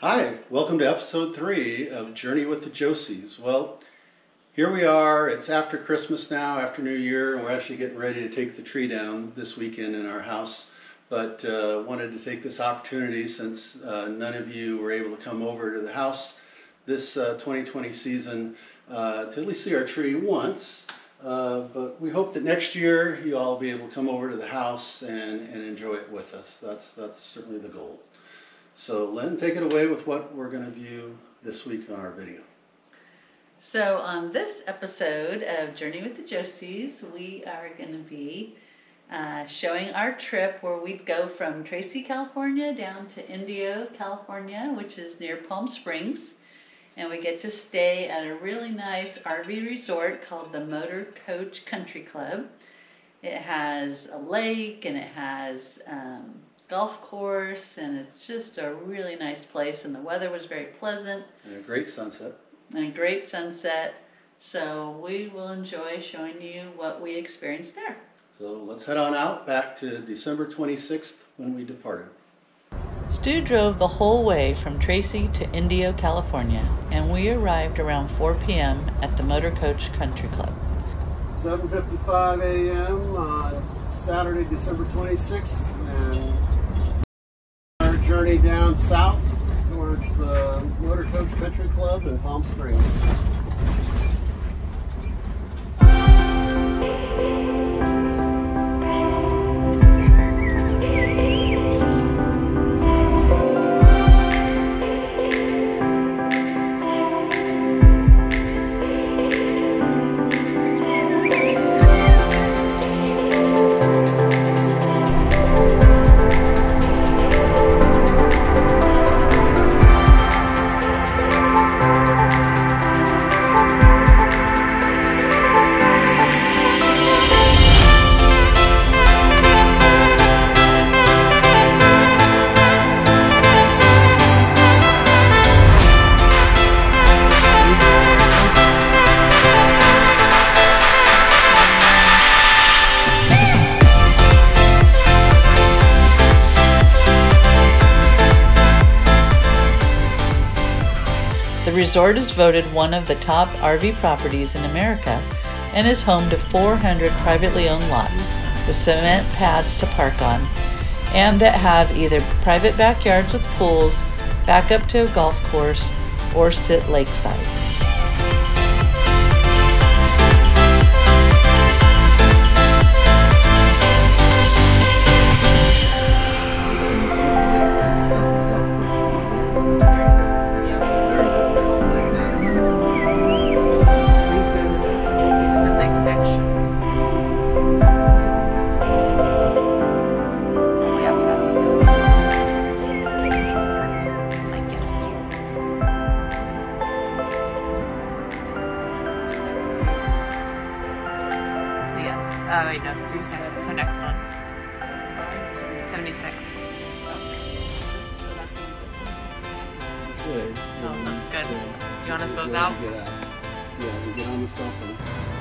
Hi, welcome to episode three of Journey with the Josseys. Well, here we are. It's after Christmas now, after New Year, and we're actually getting ready to take the tree down this weekend in our house. But uh, wanted to take this opportunity since uh, none of you were able to come over to the house this uh, 2020 season uh, to at least see our tree once. Uh, but we hope that next year you all will be able to come over to the house and, and enjoy it with us. That's, that's certainly the goal. So, Lynn, take it away with what we're going to view this week on our video. So, on this episode of Journey with the Josseys, we are going to be uh, showing our trip where we'd go from Tracy, California down to Indio, California, which is near Palm Springs. And we get to stay at a really nice RV resort called the Motor Coach Country Club. It has a lake and it has um, golf course, and it's just a really nice place. And the weather was very pleasant. And a great sunset. And a great sunset. So we will enjoy showing you what we experienced there. So let's head on out back to December 26th when we departed. Stu drove the whole way from Tracy to Indio, California, and we arrived around 4 p.m. at the Motorcoach Country Club. 7:55 a.m. on Saturday, December 26th, and our journey down south towards the Motorcoach Country Club in Palm Springs. Resort is voted one of the top RV properties in America and is home to 400 privately owned lots with cement pads to park on and that have either private backyards with pools, back up to a golf course, or sit lakeside. Yeah,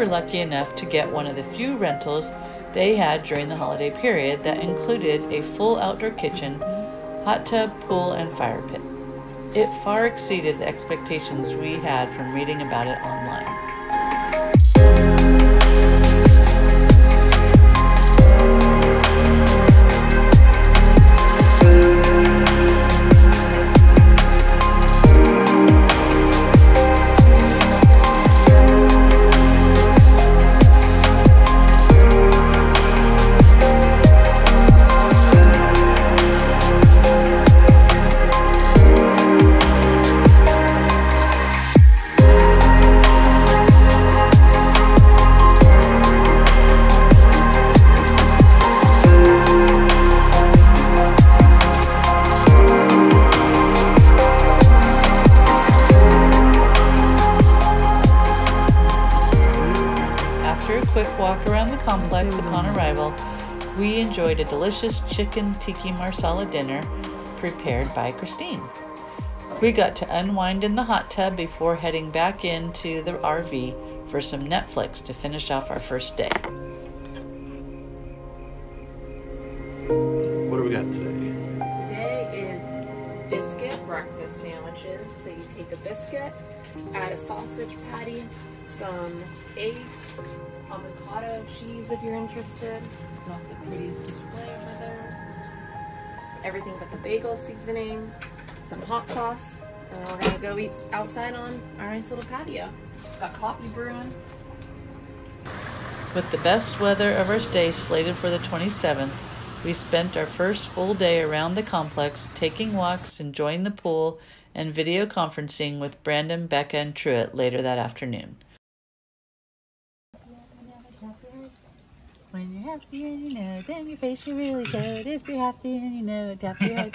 were lucky enough to get one of the few rentals they had during the holiday period that included a full outdoor kitchen, hot tub, pool, and fire pit. It far exceeded the expectations we had from reading about it online. Delicious chicken tikka masala dinner prepared by Christine. We got to unwind in the hot tub before heading back into the RV for some Netflix to finish off our first day. Breakfast sandwiches. So you take a biscuit, add a sausage patty, some eggs, avocado cheese if you're interested. Not the prettiest display over there. Everything but the bagel seasoning, some hot sauce, and we're gonna go eat outside on our nice little patio. Got coffee brewing. With the best weather of our stay slated for the 27th, we spent our first full day around the complex, taking walks, enjoying the pool, and video conferencing with Brandon, Becca, and Truett later that afternoon. When you're happy and you know it, then your face is really good. If you're happy and you know it, tap your head.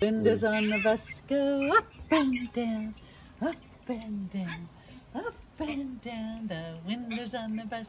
Windows on the bus go up and down, up and down, up and down. The windows on the bus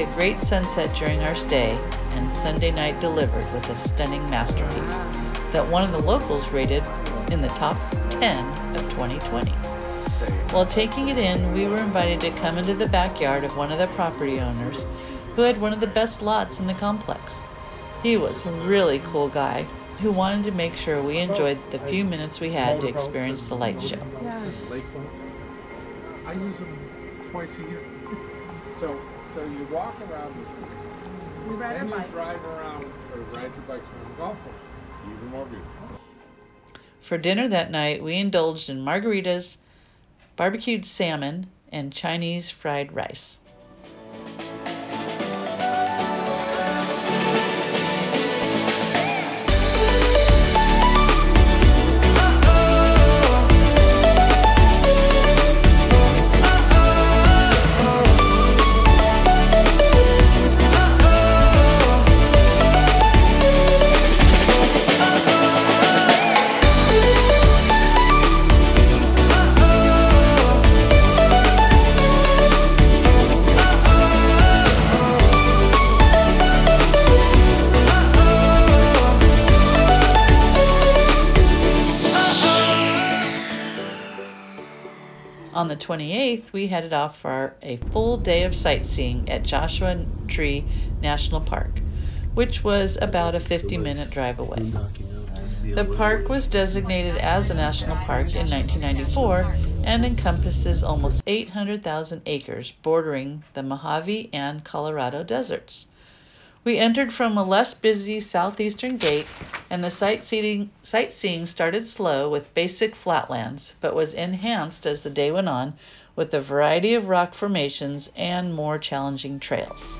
see a great sunset during our stay, and Sunday night delivered with a stunning masterpiece that one of the locals rated in the top 10 of 2020. While taking it in, we were invited to come into the backyard of one of the property owners who had one of the best lots in the complex. He was a really cool guy who wanted to make sure we enjoyed the few minutes we had to experience the light show. Lake one. I use them twice a year. So, so you walk around, We ride our and you bikes. drive around, or ride your bikes around the golf course. Even more beautiful. For dinner that night, we indulged in margaritas, barbecued salmon, and Chinese fried rice. On the 28th, we headed off for a full day of sightseeing at Joshua Tree National Park, which was about a 50 minute drive away. The park was designated as a national park in 1994 and encompasses almost 800,000 acres bordering the Mojave and Colorado deserts. We entered from a less busy southeastern gate, and the sightseeing, sightseeing started slow with basic flatlands, but was enhanced as the day went on with a variety of rock formations and more challenging trails.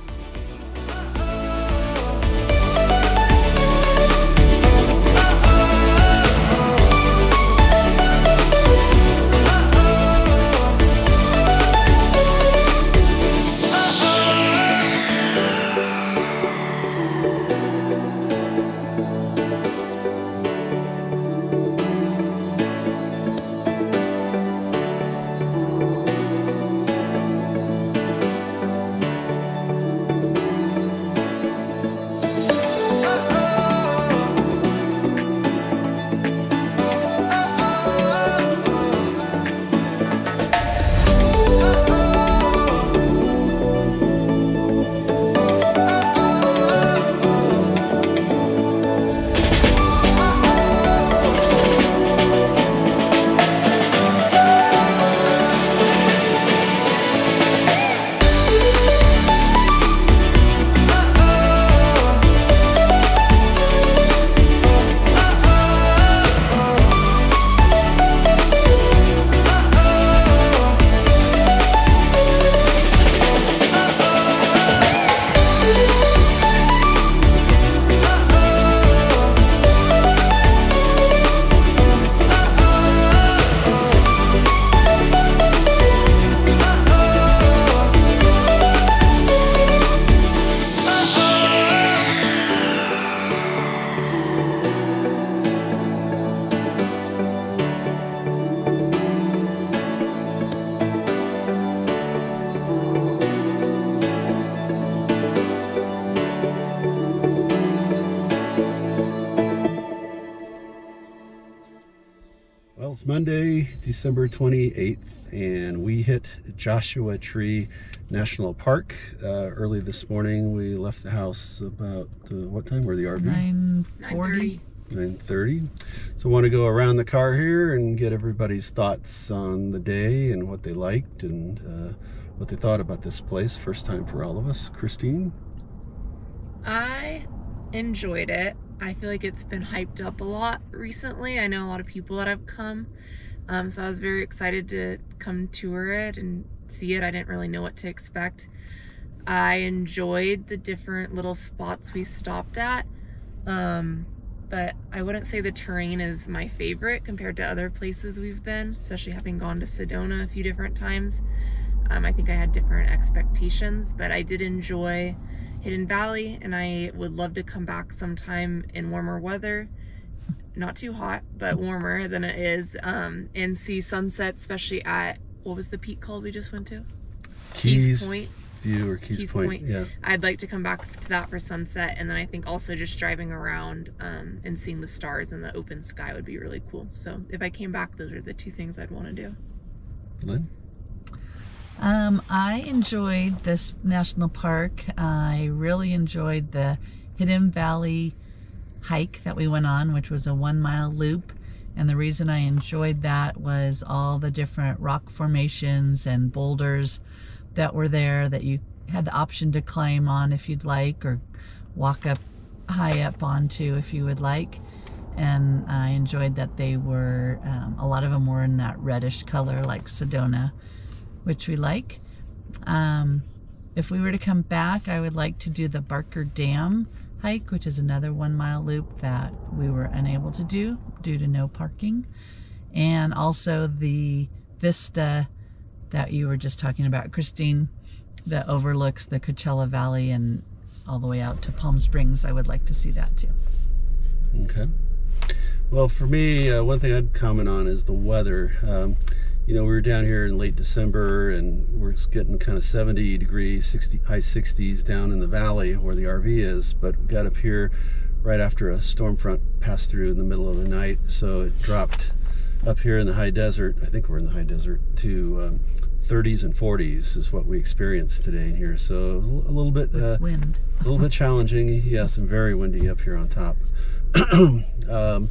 Monday, December 28th, and we hit Joshua Tree National Park uh, early this morning. We left the house about uh, what time? Were the RV? Nine forty. 9:30. So I want to go around the car here and get everybody's thoughts on the day and what they liked and uh, what they thought about this place. First time for all of us. Christine. I enjoyed it. I feel like it's been hyped up a lot recently. I know a lot of people that have come. Um, so I was very excited to come tour it and see it. I didn't really know what to expect. I enjoyed the different little spots we stopped at. Um, but I wouldn't say the terrain is my favorite compared to other places we've been, especially having gone to Sedona a few different times. Um, I think I had different expectations, but I did enjoy Hidden Valley and I would love to come back sometime in warmer weather. Not too hot, but warmer than it is, um, and see sunset, especially at what was the peak called we just went to? Keys Point. View or Keys, Keys Point. Point. Yeah. I'd like to come back to that for sunset, and then I think also just driving around um, and seeing the stars in the open sky would be really cool. So if I came back, those are the two things I'd want to do. Lynn. Um, I enjoyed this national park. I really enjoyed the Hidden Valley hike that we went on, which was a one mile loop. And the reason I enjoyed that was all the different rock formations and boulders that were there that you had the option to climb on if you'd like or walk up high up onto if you would like. And I enjoyed that they were, um, a lot of them were in that reddish color like Sedona which we like. Um, if we were to come back, I would like to do the Barker Dam hike, which is another one mile loop that we were unable to do due to no parking. And also the vista that you were just talking about, Christine, that overlooks the Coachella Valley and all the way out to Palm Springs. I would like to see that too. Okay. Well, for me, uh, one thing I'd comment on is the weather. Um, you know, we were down here in late December and we're getting kind of 70 degrees, 60, high 60s down in the valley where the RV is, but we got up here right after a storm front passed through in the middle of the night. So it dropped up here in the high desert. I think we're in the high desert to um, 30s and 40s is what we experienced today in here. So it was a little bit, uh, wind. a little bit challenging. Yes, and very windy up here on top. um,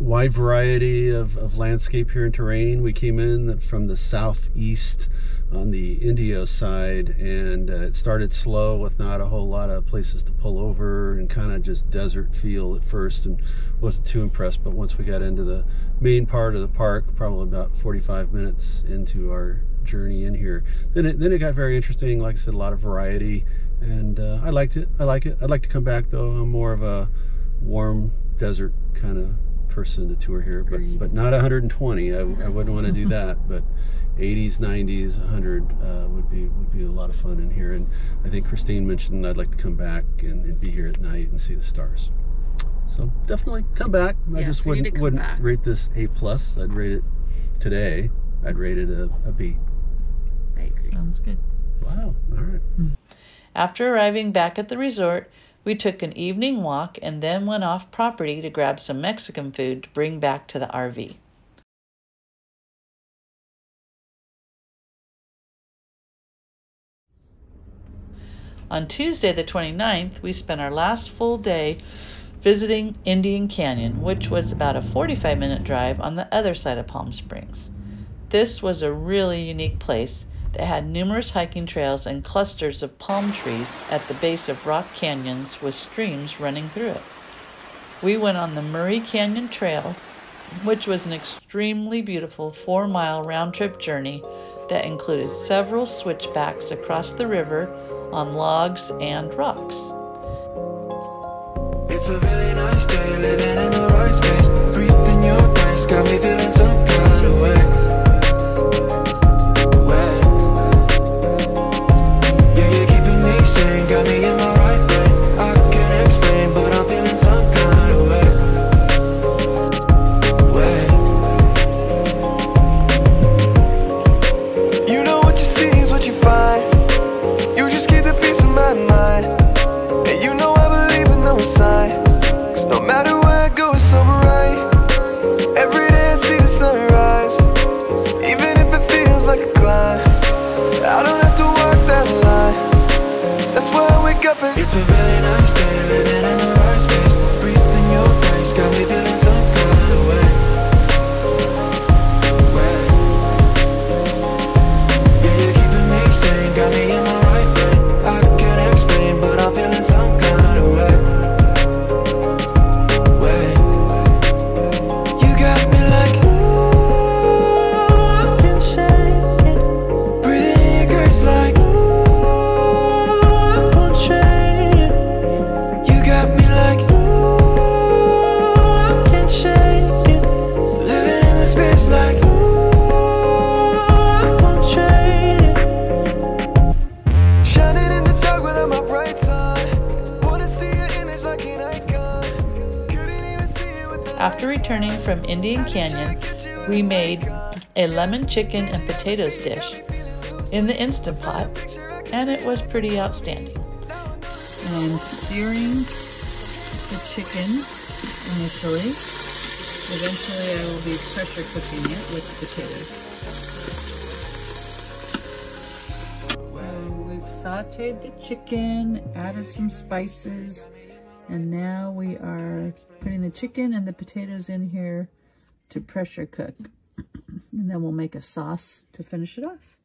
wide variety of, of landscape here and terrain. We came in from the southeast on the Indio side, and uh, it started slow with not a whole lot of places to pull over and kind of just desert feel at first, and wasn't too impressed. But once we got into the main part of the park, probably about 45 minutes into our journey in here, then it then it got very interesting. Like I said, a lot of variety, and uh, I liked it. I like it. I'd like to come back though. I'm more of a warm desert kind of person to tour here, but Agreed. but not 120. I, I wouldn't want to do that, but 80s, 90s, 100 uh, would be would be a lot of fun in here. And I think Christine mentioned I'd like to come back and, and be here at night and see the stars. So definitely come back. I Yes, just we need to wouldn't wouldn't back. rate this A plus. I'd rate it today. I'd rate it a, a B. I agree. Sounds good. Wow. All right. After arriving back at the resort, we took an evening walk and then went off property to grab some Mexican food to bring back to the RV. On Tuesday, the 29th, we spent our last full day visiting Indian Canyon, which was about a 45 minute drive on the other side of Palm Springs. This was a really unique place that had numerous hiking trails and clusters of palm trees at the base of rock canyons with streams running through it. We went on the Murray Canyon Trail, which was an extremely beautiful four mile round trip journey that included several switchbacks across the river on logs and rocks. It's a really nice day, living in the right space. Breathing your got me feeling returning from Indian Canyon, we made a lemon chicken and potatoes dish in the Instant Pot, and it was pretty outstanding. I'm searing the chicken initially. Eventually, I will be pressure cooking it with the potatoes. So we've sauteed the chicken, added some spices, and now we are putting the chicken and the potatoes in here to pressure cook. And then we'll make a sauce to finish it off.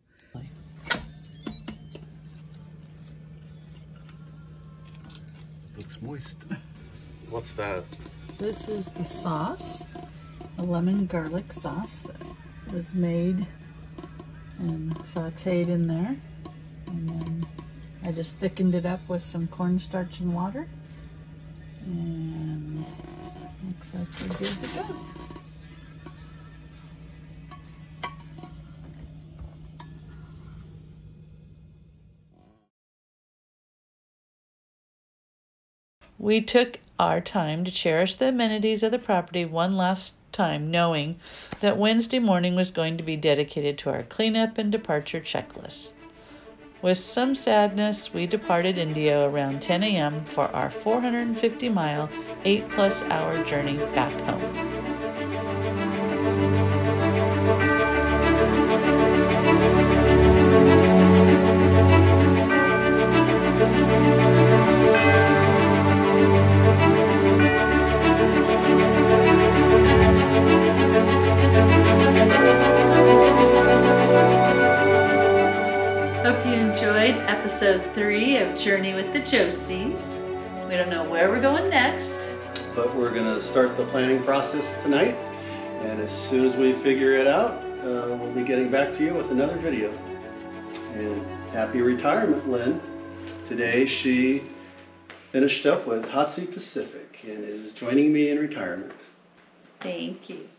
Looks moist. What's that? This is the sauce, a lemon garlic sauce that was made and sauteed in there. And then I just thickened it up with some cornstarch and water. And looks like we're good to go. We took our time to cherish the amenities of the property one last time, knowing that Wednesday morning was going to be dedicated to our cleanup and departure checklist. With some sadness, we departed Indio around 10 a.m. for our 450 mile, 8 plus hour journey back home. Episode three of Journey with the Josseys. We don't know where we're going next. But we're going to start the planning process tonight. And as soon as we figure it out, uh, we'll be getting back to you with another video. And happy retirement, Lynn. Today she finished up with Hotzi Pacific and is joining me in retirement. Thank you.